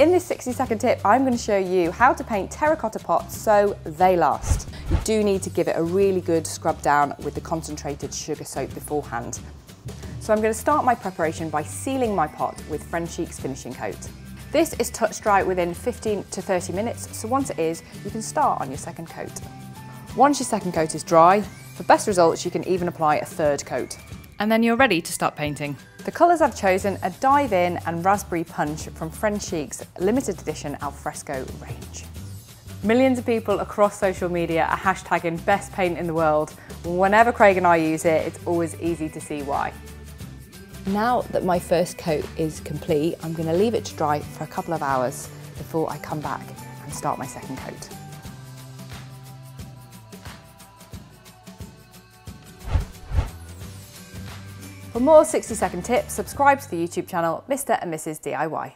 In this 60 second tip, I'm going to show you how to paint terracotta pots so they last. You do need to give it a really good scrub down with the concentrated sugar soap beforehand. So I'm going to start my preparation by sealing my pot with Frenchic's finishing coat. This is touch dry within 15 to 30 minutes, so once it is, you can start on your second coat. Once your second coat is dry, for best results you can even apply a third coat. And then you're ready to start painting. The colours I've chosen are Dive In and Raspberry Punch from Frenchic's limited edition Alfresco range. Millions of people across social media are hashtagging best paint in the world. Whenever Craig and I use it, it's always easy to see why. Now that my first coat is complete, I'm going to leave it to dry for a couple of hours before I come back and start my second coat. For more 60 second tips, subscribe to the YouTube channel Mr and Mrs DIY.